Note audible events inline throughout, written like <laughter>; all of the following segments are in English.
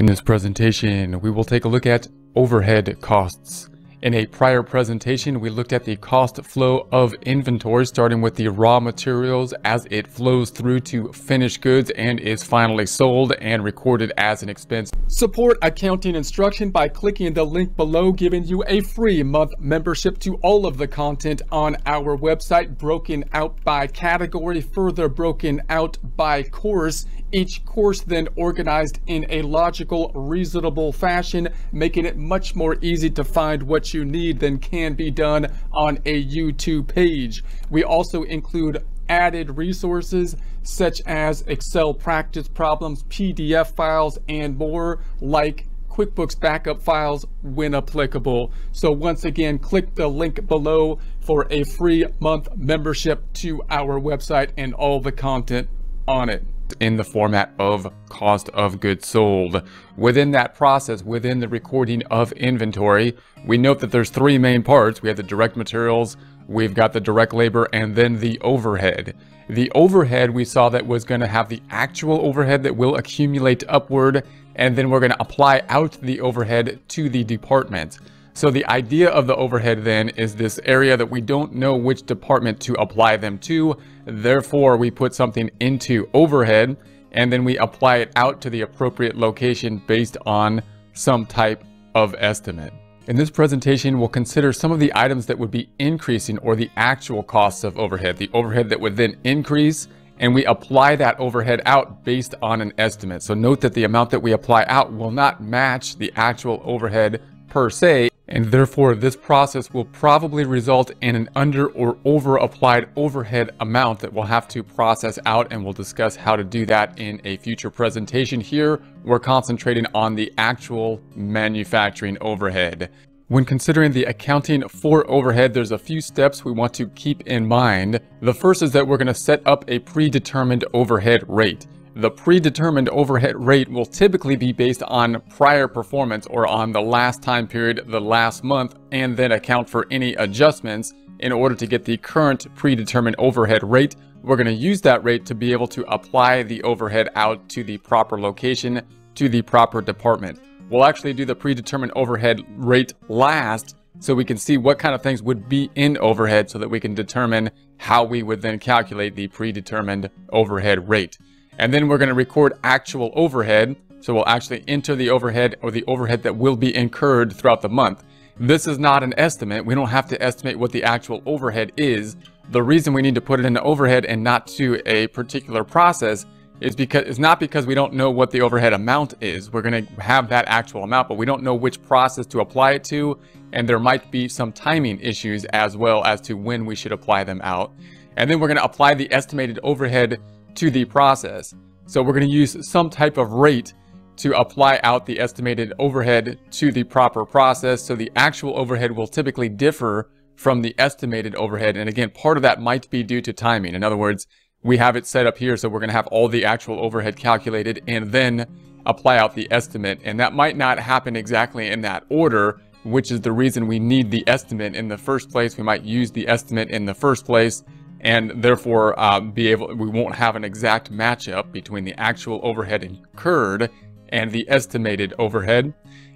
In this presentation, we will take a look at overhead costs. In a prior presentation, we looked at the cost flow of inventory, starting with the raw materials as it flows through to finished goods and is finally sold and recorded as an expense. Support accounting instruction by clicking the link below, giving you a free month membership to all of the content on our website, broken out by category, further broken out by course, each course then organized in a logical, reasonable fashion, making it much more easy to find what you need than can be done on a YouTube page. We also include added resources such as Excel practice problems, PDF files, and more like QuickBooks backup files when applicable. So once again, click the link below for a free month membership to our website and all the content on it in the format of cost of goods sold. Within that process, within the recording of inventory, we note that there's three main parts. We have the direct materials, we've got the direct labor, and then the overhead. The overhead we saw that was going to have the actual overhead that will accumulate upward, and then we're going to apply out the overhead to the department. So the idea of the overhead then is this area that we don't know which department to apply them to. Therefore, we put something into overhead and then we apply it out to the appropriate location based on some type of estimate. In this presentation, we'll consider some of the items that would be increasing or the actual costs of overhead, the overhead that would then increase, and we apply that overhead out based on an estimate. So note that the amount that we apply out will not match the actual overhead per se, and therefore this process will probably result in an under or over applied overhead amount that we'll have to process out and we'll discuss how to do that in a future presentation. Here, we're concentrating on the actual manufacturing overhead. When considering the accounting for overhead, there's a few steps we want to keep in mind. The first is that we're going to set up a predetermined overhead rate. The predetermined overhead rate will typically be based on prior performance or on the last time period, the last month, and then account for any adjustments in order to get the current predetermined overhead rate. We're going to use that rate to be able to apply the overhead out to the proper location, to the proper department. We'll actually do the predetermined overhead rate last so we can see what kind of things would be in overhead so that we can determine how we would then calculate the predetermined overhead rate. And then we're going to record actual overhead. So we'll actually enter the overhead or the overhead that will be incurred throughout the month. This is not an estimate. We don't have to estimate what the actual overhead is. The reason we need to put it into overhead and not to a particular process is because it's not because we don't know what the overhead amount is. We're going to have that actual amount, but we don't know which process to apply it to. And there might be some timing issues as well as to when we should apply them out. And then we're going to apply the estimated overhead to the process. So we're going to use some type of rate to apply out the estimated overhead to the proper process. So the actual overhead will typically differ from the estimated overhead. And again, part of that might be due to timing. In other words, we have it set up here. So we're going to have all the actual overhead calculated and then apply out the estimate. And that might not happen exactly in that order, which is the reason we need the estimate in the first place. We might use the estimate in the first place and therefore uh, be able we won't have an exact matchup between the actual overhead incurred and the estimated overhead.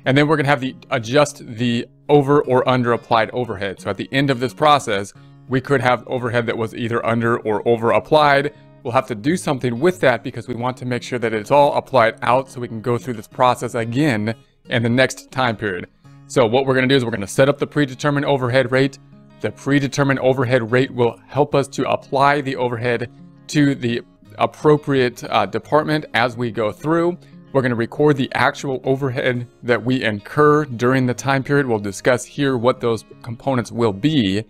And then we're going to have the adjust the over or under applied overhead. So at the end of this process we could have overhead that was either under or over applied. We'll have to do something with that because we want to make sure that it's all applied out so we can go through this process again in the next time period. So what we're going to do is we're going to set up the predetermined overhead rate the predetermined overhead rate will help us to apply the overhead to the appropriate uh, department as we go through. We're going to record the actual overhead that we incur during the time period. We'll discuss here what those components will be.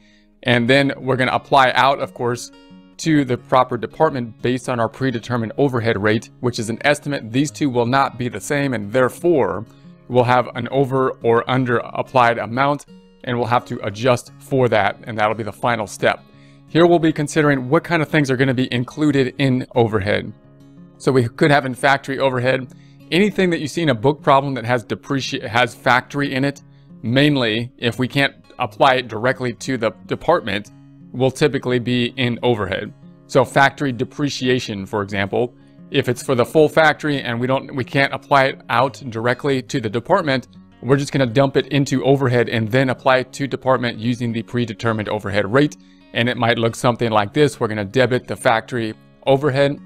And then we're going to apply out, of course, to the proper department based on our predetermined overhead rate, which is an estimate. These two will not be the same and therefore we'll have an over or under applied amount and we'll have to adjust for that, and that'll be the final step. Here we'll be considering what kind of things are going to be included in overhead. So we could have in factory overhead anything that you see in a book problem that has depreciate has factory in it. Mainly, if we can't apply it directly to the department, will typically be in overhead. So factory depreciation, for example, If it's for the full factory and we don't, we can't apply it out directly to the department, we're just going to dump it into overhead and then apply it to department using the predetermined overhead rate. And it might look something like this. We're going to debit the factory overhead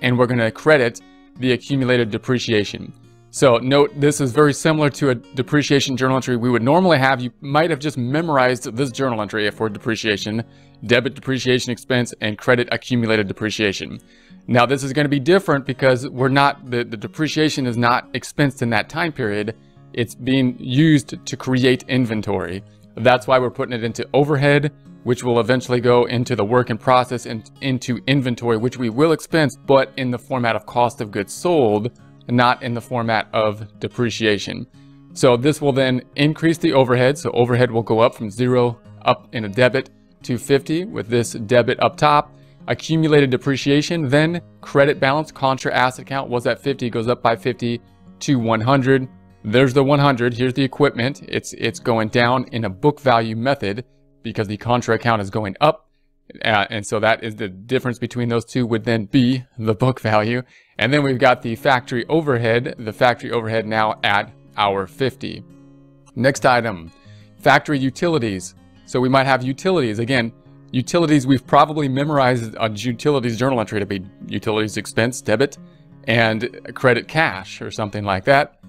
and we're going to credit the accumulated depreciation. So note, this is very similar to a depreciation journal entry we would normally have. You might have just memorized this journal entry for depreciation, debit depreciation expense, and credit accumulated depreciation. Now this is going to be different because we're not, the, the depreciation is not expensed in that time period. It's being used to create inventory. That's why we're putting it into overhead, which will eventually go into the work in process and into inventory, which we will expense, but in the format of cost of goods sold, not in the format of depreciation. So this will then increase the overhead. So overhead will go up from zero up in a debit to 50 with this debit up top. Accumulated depreciation, then credit balance contra asset count was at 50, goes up by 50 to 100. There's the 100. Here's the equipment. It's it's going down in a book value method because the contra account is going up. Uh, and so that is the difference between those two would then be the book value. And then we've got the factory overhead, the factory overhead now at hour 50. Next item, factory utilities. So we might have utilities. Again, utilities, we've probably memorized a utilities journal entry to be utilities expense, debit, and credit cash or something like that.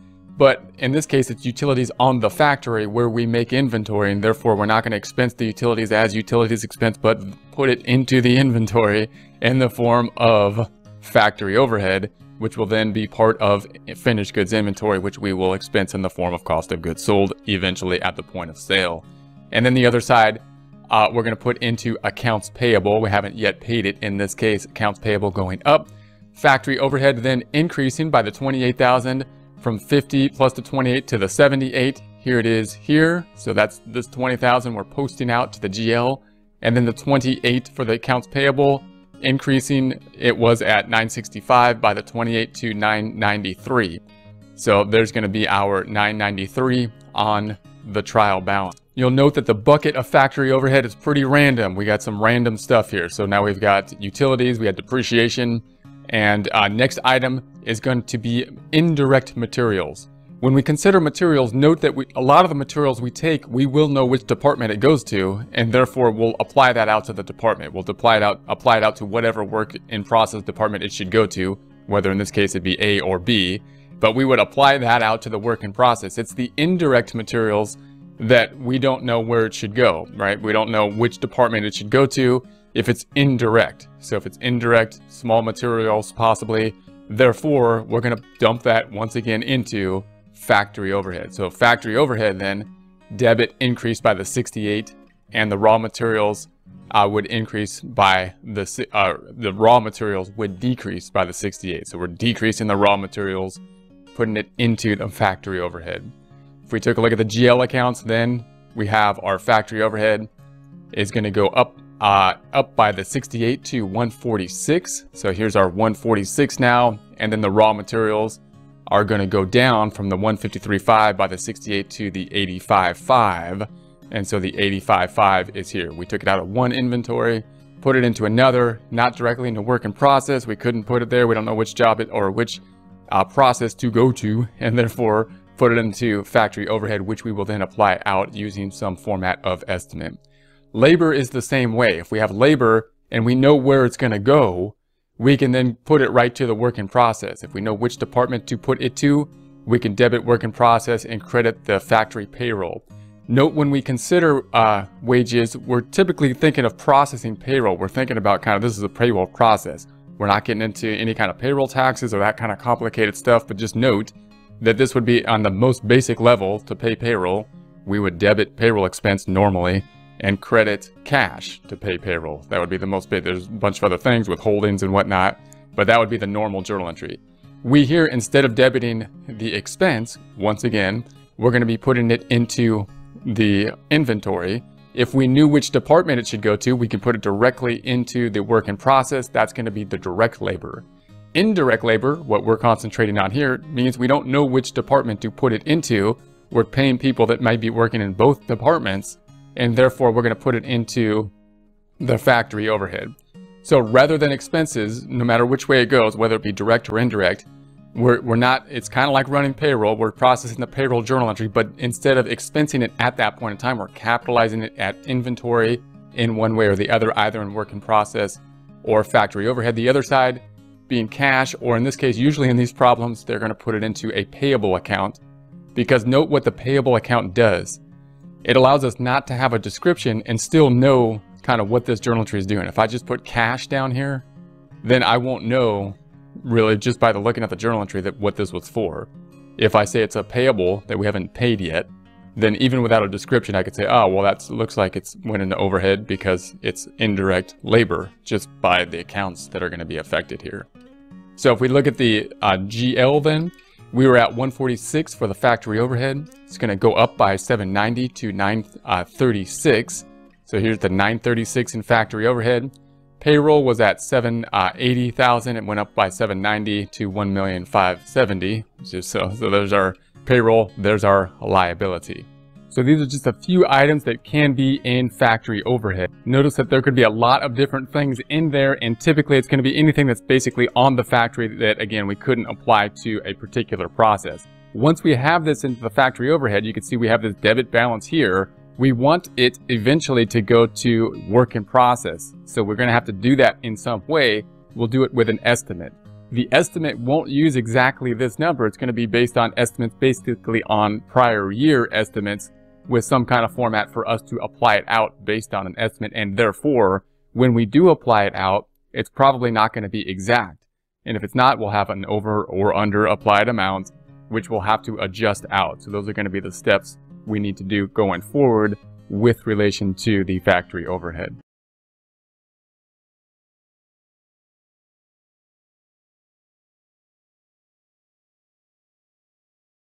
But in this case, it's utilities on the factory where we make inventory, and therefore we're not going to expense the utilities as utilities expense, but put it into the inventory in the form of factory overhead, which will then be part of finished goods inventory, which we will expense in the form of cost of goods sold eventually at the point of sale. And then the other side, uh, we're going to put into accounts payable. We haven't yet paid it in this case, accounts payable going up. Factory overhead then increasing by the 28,000 from 50 plus the 28 to the 78. Here it is here. So that's this 20,000 we're posting out to the GL. And then the 28 for the accounts payable increasing. It was at 965 by the 28 to 993. So there's going to be our 993 on the trial balance. You'll note that the bucket of factory overhead is pretty random. We got some random stuff here. So now we've got utilities, we had depreciation, and uh, next item is going to be indirect materials. When we consider materials, note that we, a lot of the materials we take, we will know which department it goes to, and therefore we'll apply that out to the department. We'll apply it out, apply it out to whatever work in process department it should go to, whether in this case it be A or B, but we would apply that out to the work in process. It's the indirect materials that we don't know where it should go, right? We don't know which department it should go to if it's indirect. So if it's indirect, small materials possibly, therefore we're gonna dump that once again into factory overhead. So factory overhead then, debit increased by the 68 and the raw materials uh, would increase by the, uh, the raw materials would decrease by the 68. So we're decreasing the raw materials, putting it into the factory overhead. If we took a look at the GL accounts, then we have our factory overhead is to go up uh, up by the 68 to 146. So here's our 146 now, and then the raw materials are going to go down from the 153.5 by the 68 to the 85.5. And so the 85.5 is here. We took it out of one inventory, put it into another, not directly into work in process. We couldn't put it there. We don't know which job it or which uh, process to go to, <laughs> and therefore put it into factory overhead, which we will then apply out using some format of estimate. Labor is the same way. If we have labor and we know where it's going to go, we can then put it right to the work in process. If we know which department to put it to, we can debit work in process and credit the factory payroll. Note when we consider uh, wages, we're typically thinking of processing payroll. We're thinking about kind of this is a payroll process. We're not getting into any kind of payroll taxes or that kind of complicated stuff, but just note that this would be on the most basic level to pay payroll. We would debit payroll expense normally and credit cash to pay payroll. That would be the most big. There's a bunch of other things with holdings and whatnot, but that would be the normal journal entry. We here, instead of debiting the expense, once again, we're going to be putting it into the inventory. If we knew which department it should go to, we can put it directly into the work in process. That's going to be the direct labor. Indirect labor, what we're concentrating on here, means we don't know which department to put it into. We're paying people that might be working in both departments and therefore we're going to put it into the factory overhead. So rather than expenses, no matter which way it goes, whether it be direct or indirect, we're, we're not, it's kind of like running payroll. We're processing the payroll journal entry, but instead of expensing it at that point in time, we're capitalizing it at inventory in one way or the other, either in work in process or factory overhead. The other side being cash, or in this case, usually in these problems, they're going to put it into a payable account because note what the payable account does. It allows us not to have a description and still know kind of what this journal entry is doing. If I just put cash down here, then I won't know really just by the looking at the journal entry that what this was for. If I say it's a payable that we haven't paid yet, then even without a description, I could say, oh, well, that looks like it's went into overhead because it's indirect labor just by the accounts that are going to be affected here. So if we look at the uh, GL then, we were at 146 for the factory overhead. It's going to go up by 790 to 936. So here's the 936 in factory overhead. Payroll was at 780,000. Uh, it went up by 790 to 1,570. So, so there's our payroll. There's our liability. So these are just a few items that can be in factory overhead. Notice that there could be a lot of different things in there and typically it's going to be anything that's basically on the factory that again we couldn't apply to a particular process. Once we have this into the factory overhead, you can see we have this debit balance here. We want it eventually to go to work in process. So we're going to have to do that in some way. We'll do it with an estimate. The estimate won't use exactly this number. It's going to be based on estimates basically on prior year estimates with some kind of format for us to apply it out based on an estimate. And therefore, when we do apply it out, it's probably not going to be exact. And if it's not, we'll have an over or under applied amount, which we'll have to adjust out. So those are going to be the steps we need to do going forward with relation to the factory overhead.